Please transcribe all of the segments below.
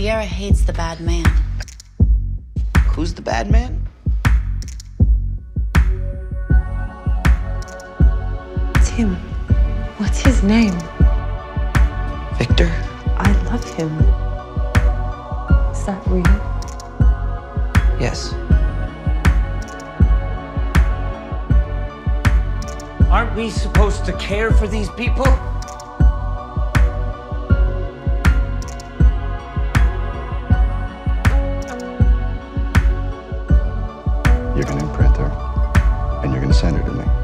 Sierra hates the bad man. Who's the bad man? It's him. What's his name? Victor? I love him. Is that real? Yes. Aren't we supposed to care for these people? You're gonna imprint her, and you're gonna send her to me.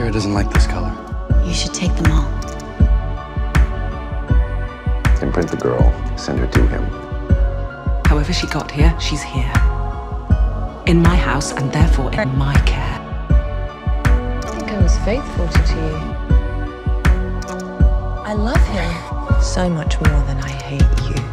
Sierra doesn't like this color. You should take them all. Imprint the girl, send her to him. However she got here, she's here. In my house and therefore in my care. I think I was faithful to you. I love him so much more than I hate you.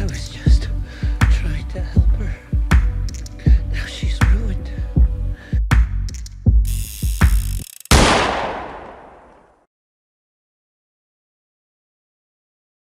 I was just trying to help.